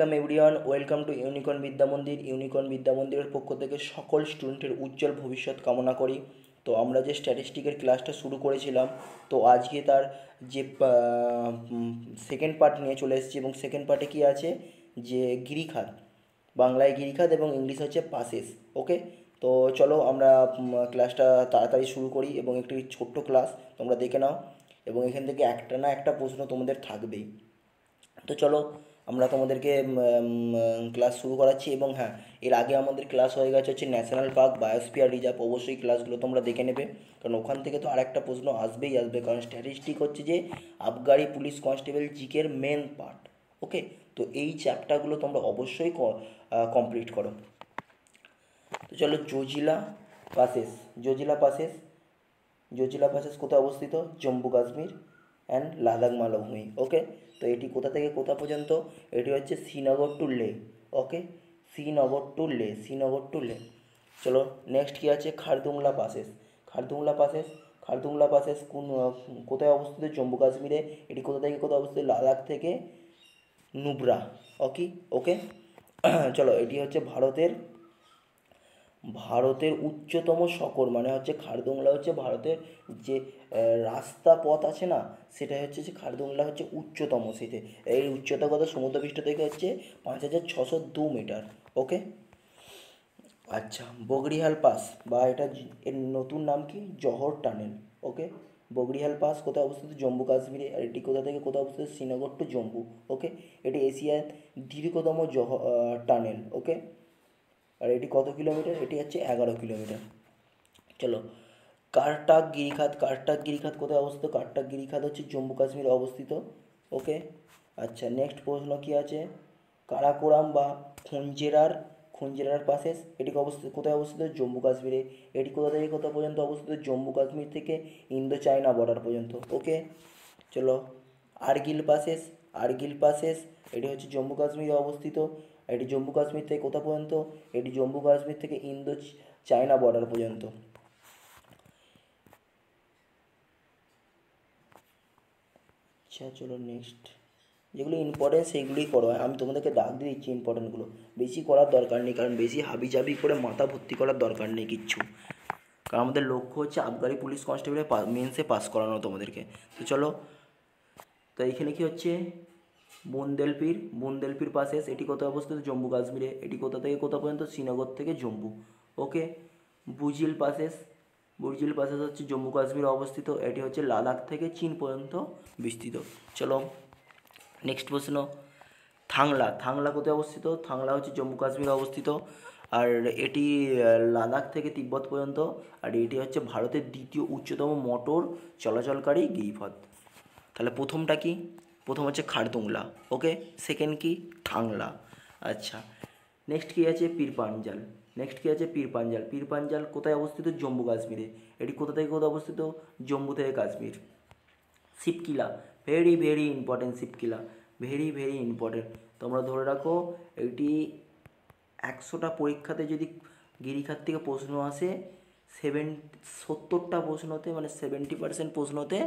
Welcome everyone welcome to Unicorn Vidya Mandir Unicorn বিদ্যা মন্দিরের পক্ষ থেকে সকল স্টুডেন্টের উজ্জ্বল ভবিষ্যৎ কামনা করি। তো আমরা যে স্ট্যাটিস্টিকের ক্লাসটা শুরু করেছিলাম, তো আজকে তার যে সেকেন্ড পার্ট নিয়ে চলে এসেছি এবং সেকেন্ড পার্টে কী আছে? যে গিরিখাত। বাংলায় গিরিখাত এবং ইংলিশ হচ্ছে পাসেস ওকে তো চলো আমরা ক্লাসটা তাড়াতাড়ি শুরু করি এবং একটি ছোট্ট ক্লাস তোমরা দেখে নাও এবং এখান থেকে একটা না একটা প্রশ্ন তোমাদের থাকবেই। তো চলো আমরা তোমাদেরকে ক্লাস শুরু করাচ্ছি এবং হ্যাঁ এর আগে আমাদের ক্লাস হয়ে গেছে হচ্ছে ন্যাশনাল পার্ক বায়োস্ফিয়ার রিজার্ভ অবশ্যই ক্লাসগুলো তোমরা দেখে নেবে। কারণ ওখান থেকে তো আরেকটা প্রশ্ন আসবেই আসবে, কারণ স্ট্যাটিস্টিক হচ্ছে যে আবগারি পুলিশ কনস্টেবল জিকের মেন পার্ট ওকে তো এই চ্যাপ্টারগুলো তোমরা অবশ্যই কমপ্লিট করো। তো চলো Zojila passes Zojila passes Zojila passes কোথায় অবস্থিত? জম্মু কাশ্মীর। অ্যান্ড লাদাখ মালভূমি ওকে তো এটি কোথা থেকে কোথা পর্যন্ত? এটি হচ্ছে শ্রীনগর টু লে ওকে শ্রীনগর টু লে শ্রীনগর টু লে চলো নেক্সট কী আছে? Khardungla passes Khardungla passes Khardungla passes কোন, কোথায় অবস্থিত? জম্মু কাশ্মীরে। এটি কোথা থেকে কোথায় অবস্থিত? লাদাখ থেকে নুব্রা ওকে ওকে চলো, এটি হচ্ছে ভারতের ভারতের উচ্চতম শকর মানে হচ্ছে খারদুংলা হচ্ছে ভারতের যে রাস্তা পথ আছে না সেটা হচ্ছে যে খারদুংলা হচ্ছে উচ্চতম সেতে এই উচ্চতা কত? সমুদ্রপৃষ্ঠ থেকে হচ্ছে পাঁচ হাজার ছশো দু মিটার, ওকে? আচ্ছা বগরিহাল পাস, বা এটা এর নতুন নাম কি? জহর টানেল, ওকে? বগরিহাল পাস কোথায় অবস্থিত? জম্মু কাশ্মীরে, আর এটি কোথা থেকে কোথায় অবস্থিত? Srinagar to Jammu, okay? এটি এশিয়ার দীর্ঘতম জহ টানেল, ওকে? আর এটি কত কিলোমিটার? এটি হচ্ছে এগারো কিলোমিটার। চলো, কারটাক গিরিখাত। কারটাক গিরিখাত কোথায় অবস্থিত? কারটাক গিরিখাত হচ্ছে জম্মু কাশ্মীরে অবস্থিত। ওকে? আচ্ছা নেক্সট প্রশ্ন কি আছে? কারাকোরাম বা খুঞ্জেরার খুঞ্জেরার পাশে এটি অবস্থিত কোথায় অবস্থিত? জম্মু কাশ্মীরে। এটি কোথা থেকে কোথা পর্যন্ত অবস্থিত? জম্মু কাশ্মীর থেকে ইন্দো চায়না বর্ডার পর্যন্ত। ওকে? চলো, আরগিল পাসেস আরগিল পাসেস এটি হচ্ছে জম্মু কাশ্মীরে অবস্থিত। এটি জম্মু কাশ্মীর থেকে কোথা পর্যন্ত? এটি জম্মু কাশ্মীর থেকে ইন্দো চায়না বর্ডার পর্যন্ত। আচ্ছা চলো নেক্সট যেগুলো ইম্পর্টেন্ট সেইগুলোই করো। আমি তোমাদেরকে দাগ দিয়ে দিচ্ছি ইম্পর্টেন্টগুলো বেশি করার দরকার নেই, কারণ বেশি হাবি জাবি করে মাথা ভর্তি করার দরকার নেই কিচ্ছু। কারণ আমাদের লক্ষ্য হচ্ছে আবগারি পুলিশ কনস্টেবলে মেন্সে পাস করানো তোমাদেরকে। তো চলো, তো এইখানে কি হচ্ছে? বুন্দেলপির বুন্দেলপির পাশে এটি কোথায় অবস্থিত? জম্মু কাশ্মীরে। এটি কোথা থেকে, কোথা পর্যন্ত? শ্রীনগর থেকে Jammu. Okay Burzil passes Burzil passes হচ্ছে জম্মু কাশ্মীরে অবস্থিত। এটি হচ্ছে লাদাখ থেকে চীন পর্যন্ত বিস্তৃত। চলো নেক্সট প্রশ্ন। থাংলা। থাংলা কোথায় অবস্থিত? থাংলা হচ্ছে জম্মু কাশ্মীরে অবস্থিত। আর এটি লাদাখ থেকে তিব্বত পর্যন্ত। আর এটি হচ্ছে ভারতের দ্বিতীয় উচ্চতম মোটর চলাচলকারী গিরিপথ। তাহলে প্রথমটা কি? প্রথম হচ্ছে খারদুংলা ওকে সেকেন্ড কি? থাংলা আচ্ছা নেক্সট কি আছে? পীরপাঞ্জাল। নেক্সট কি আছে? পীরপাঞ্জাল। পীরপাঞ্জাল কোথায় অবস্থিত? জম্মু কাশ্মীরে। এটি কোথা থেকে কোথায় অবস্থিত? জম্মু থেকে Kashmir. Shivkila. Very very important Shivkila. Very very important তোমরা ধরে রাখো, এটি একশোটা পরীক্ষাতে যদি গিরিখাত থেকে প্রশ্ন আসে, সেভেন, সত্তরটা প্রশ্নতে মানে সেভেন্টি পার্সেন্ট প্রশ্নতে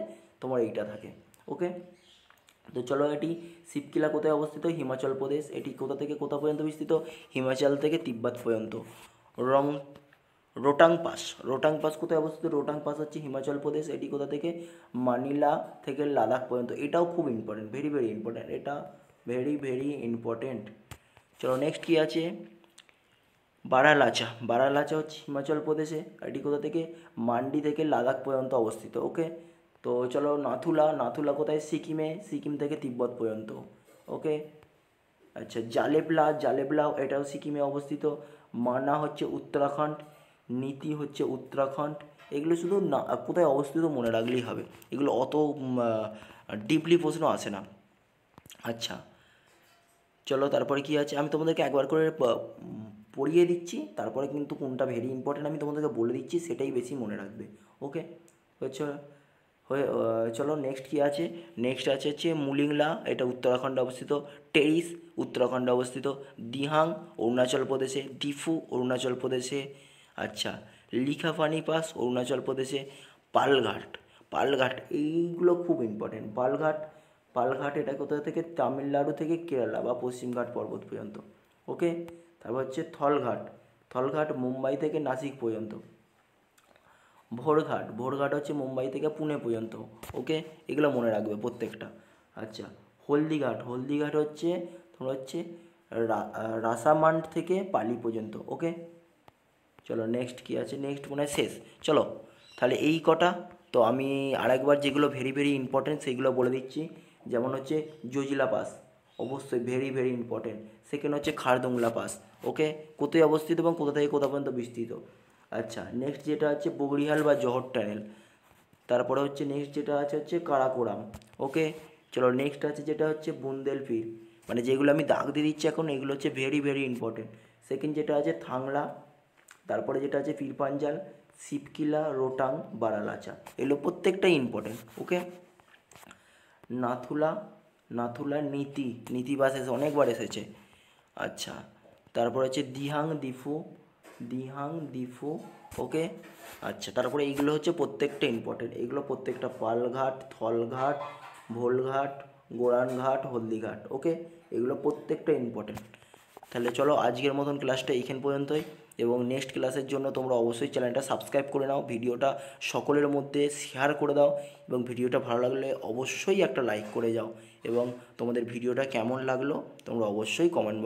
তোমার এইটা থাকে ওকে তো চলো এটি শিবকিলা কোথায় অবস্থিত? হিমাচল প্রদেশ। এটি কোথা থেকে কোথা পর্যন্ত বিস্তৃত? হিমাচল থেকে তিব্বত পর্যন্ত। রং, রোটাং পাস। রোটাং পাস কোথায় অবস্থিত? রোটাং পাস হচ্ছে হিমাচল প্রদেশ। এটি কোথা থেকে? মানিলা থেকে লাদাখ পর্যন্ত। এটাও খুব ইম্পর্টেন্ট ভেরি ভেরি ইম্পর্টেন্ট এটা ভেরি ভেরি ইম্পর্টেন্ট চলো নেক্সট কী আছে? বারালাচা। বারালাচা হচ্ছে হিমাচল প্রদেশে। এটি কোথা থেকে? মান্ডি থেকে লাদাখ পর্যন্ত অবস্থিত। ওকে তো চলো নাথুলা নাথুলা কোথায়? সিকিমে, সিকিম থেকে তিব্বত পর্যন্ত, ওকে? আচ্ছা জালেবলা জালেবলা এটাও সিকিমে অবস্থিত। মানা হচ্ছে উত্তরাখণ্ড, নীতি হচ্ছে উত্তরাখণ্ড। এগুলো শুধু না, কোথায় অবস্থিত মনে রাখলেই হবে। এগুলো অত ডিপলি প্রশ্ন আসে না। আচ্ছা চলো তারপরে কি আছে? আমি তোমাদেরকে একবার করে পড়িয়ে দিচ্ছি। তারপরে কিন্তু কোনটা ভেরি ইম্পর্টেন্ট আমি তোমাদেরকে বলে দিচ্ছি, সেটাই বেশি মনে রাখবে, ওকে? হচ্ছে হয়ে চলো নেক্সট কি আছে? নেক্সট আছে হচ্ছে মুলিংলা, এটা উত্তরাখণ্ডে অবস্থিত। টেরিস, উত্তরাখণ্ডে অবস্থিত। দিহাং, অরুণাচল প্রদেশে। ডিফু, অরুণাচল প্রদেশে। আচ্ছা লিখাফানি পাস অরুণাচল প্রদেশে। পালঘাট পালঘাট, এইগুলো খুব ইম্পর্টেন্ট পালঘাট পালঘাট এটা কোথা থেকে? তামিলনাড়ু থেকে কেরালা বা পশ্চিমঘাট পর্বত পর্যন্ত। ওকে তারপর হচ্ছে থলঘাট। থলঘাট মুম্বাই থেকে নাসিক পর্যন্ত। ভোরঘাট ভোরঘাট হচ্ছে মুম্বাই থেকে পুনে পর্যন্ত ওকে এগুলো মনে রাখবে প্রত্যেকটা। আচ্ছা হলদিঘাট হলদিঘাট হচ্ছে, তোমার হচ্ছে রাসামান্ড থেকে পালি পর্যন্ত ওকে চলো নেক্সট কী আছে? নেক্সট মনে শেষ। চলো, তাহলে এই কটা, তো আমি আরেকবার যেগুলো ভেরি ভেরি ইম্পর্টেন্ট সেগুলো বলে দিচ্ছি। যেমন হচ্ছে জজিলা পাস, অবশ্যই ভেরি ভেরি ইম্পর্টেন্ট সেকেন্ড হচ্ছে খারদুংলা পাস ওকে কোথায় অবস্থিত এবং কোথা থেকে কোথা পর্যন্ত বিস্তৃত? আচ্ছা নেক্সট যেটা হচ্ছে বগরিহাল বা জহর টানেল। তারপরে হচ্ছে নেক্সট যেটা আছে হচ্ছে কারাকোরাম। ওকে চলো নেক্সট আছে যেটা হচ্ছে বুন্দেলফির মানে যেগুলো আমি দাগ দিয়ে দিচ্ছি এখন, এগুলো হচ্ছে ভেরি ভেরি ইম্পর্টেন্ট সেকেন্ড যেটা আছে থাংলা। তারপরে যেটা আছে পীরপাঞ্জাল শিবকিলা রোটাং, বারালাচা। এগুলো প্রত্যেকটাই ইম্পর্টেন্ট ওকে নাথুলা নাথুলা নীতি নীতি বাস এসে, অনেকবার এসেছে। আচ্ছা তারপর হচ্ছে দিহাং, দিফু দিহাং দিফু ওকে? আচ্ছা তারপরে এইগুলো হচ্ছে প্রত্যেকটা ইম্পর্টেন্ট এগুলো প্রত্যেকটা পালঘাট, থলঘাট, ভোলঘাট গোরানঘাট হলদিঘাট, ওকে? এগুলো প্রত্যেকটা ইম্পর্টেন্ট তাহলে চলো আজকের মতন ক্লাসটা এইখান পর্যন্তই। এবং নেক্সট ক্লাসের জন্য তোমরা অবশ্যই চ্যানেলটা সাবস্ক্রাইব করে নাও, ভিডিওটা সকলের মধ্যে শেয়ার করে দাও, এবং ভিডিওটা ভালো লাগলে অবশ্যই একটা লাইক করে যাও। এবং তোমাদের ভিডিওটা কেমন লাগল, তোমরা অবশ্যই কমেন্ট